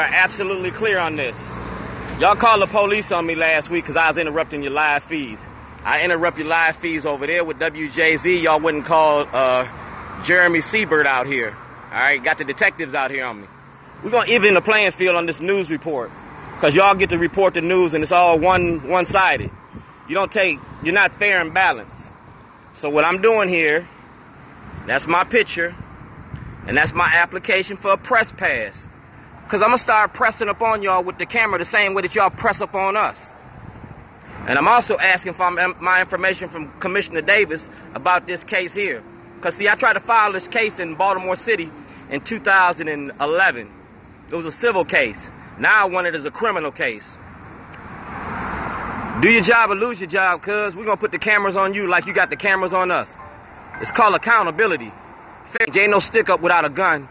are absolutely clear on this. Y'all called the police on me last week because I was interrupting your live feeds. I interrupt your live feeds over there with WJZ. Y'all wouldn't call uh, Jeremy Siebert out here. All right, got the detectives out here on me. We're gonna even the playing field on this news report because y'all get to report the news and it's all one one-sided. You don't take. You're not fair and balanced. So what I'm doing here, that's my picture, and that's my application for a press pass. Cause I'm gonna start pressing up on y'all with the camera the same way that y'all press up on us. And I'm also asking for my information from Commissioner Davis about this case here. Cause see, I tried to file this case in Baltimore City in 2011. It was a civil case. Now I want it as a criminal case. Do your job or lose your job, cuz we're gonna put the cameras on you like you got the cameras on us. It's called accountability. Ain't no stick up without a gun.